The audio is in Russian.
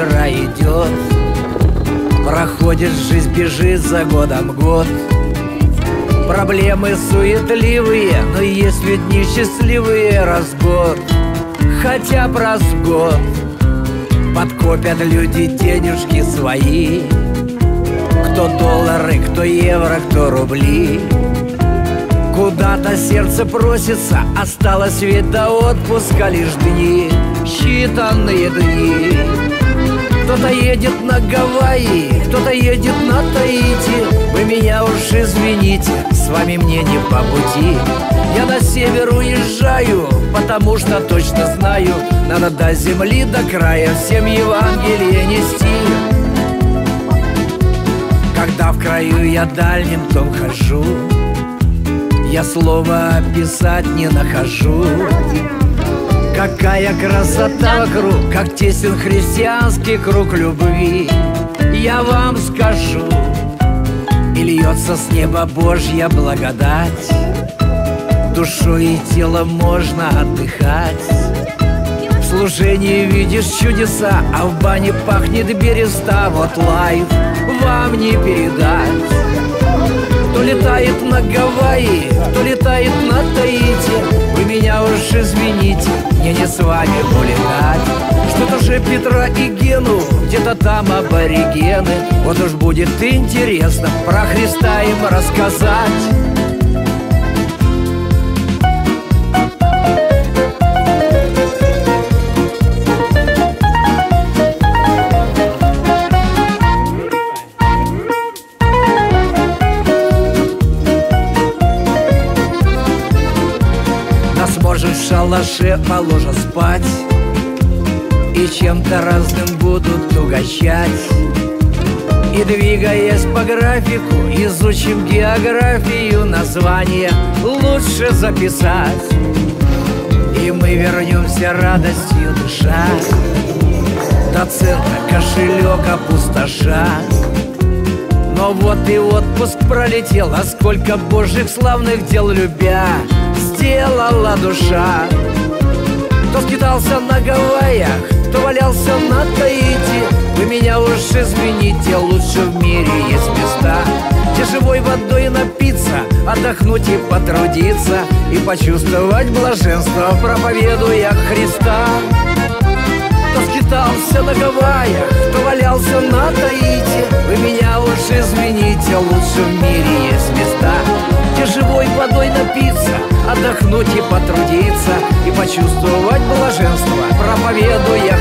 вчера идет. Проходит жизнь, бежит за годом год. Проблемы суетливые, но есть ведь несчастливые раз в год Хотя б раз в год Подкопят люди денежки свои. Кто доллары, кто евро, кто рубли. Куда-то сердце просится Осталось ведь до отпуска лишь дни Считанные дни Кто-то едет на Гавайи Кто-то едет на Таити. Вы меня уж извините С вами мне не по пути. Я на север уезжаю Потому что точно знаю Надо до земли, до края Всем Евангелие нести. Когда в краю я дальним том хожу я слова описать не нахожу Какая красота вокруг, как тесен христианский круг любви. Я вам скажу, и льется с неба Божья благодать. Душой и телом можно отдыхать. В служении видишь чудеса, а в бане пахнет береста. Вот лайф вам не передать. Кто летает на Гавайи, кто летает на мне не с вами улетать Что-то же Петра и Гену, где-то там аборигены. Вот уж будет интересно про Христа им рассказать шалаше положа спать И чем-то разным будут угощать. И двигаясь по графику Изучим географию Название лучше записать. И мы вернемся радостью До центра кошелек опустоша. Но вот и отпуск пролетел, а сколько божьих славных дел любя Сделала душа. Кто скитался на Гавайях, кто валялся на Таити. Вы меня уж извините, лучше в мире есть места Где живой водой напиться, отдохнуть и потрудиться И почувствовать блаженство, проповедуя Христа. Кто скитался на Гавайях, кто валялся на Таити. Вы меня уж извините, лучше в мире есть места Где живой водой напиться, отдохнуть и потрудиться И почувствовать блаженство, проповедуя